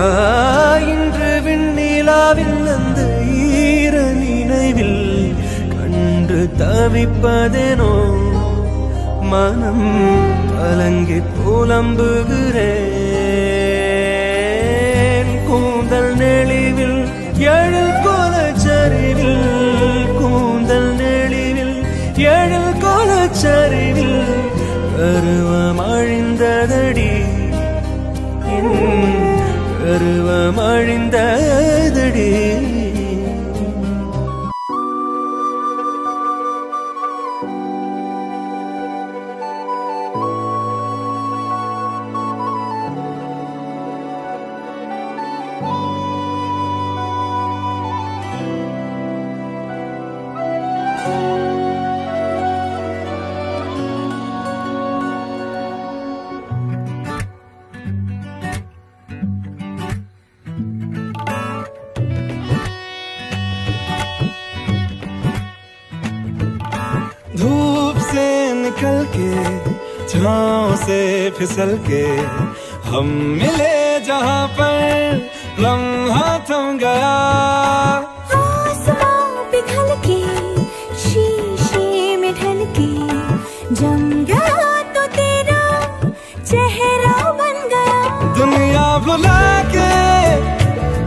இன்று விண்ணிலாவில் அந்த ஈர நினைவில் கண்டு தவிப்பதெனோ? மனம் கலங்கி புலம்புகிறேன். கூந்தல் நெளிவில் எழில் கோலச்சரிவில். கூந்தல் நெளிவில் எழில் கோலச்சரிவில். கருவ கருவமழிந்ததடி निकल के छाँव से फिसल के हम मिले जहाँ पर लम्हा थम गया। आसमां पिघल के शीशे में ढल के जम गया तो तेरा चेहरा बन गया। दुनिया भुला के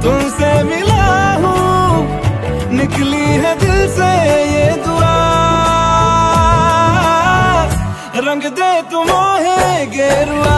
तुमसे मिला हूँ निकली है रंग दे तुम है गेरुआ।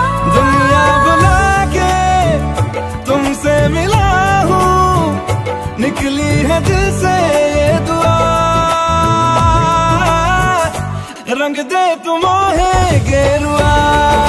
रंग दे तुम गेरुआ।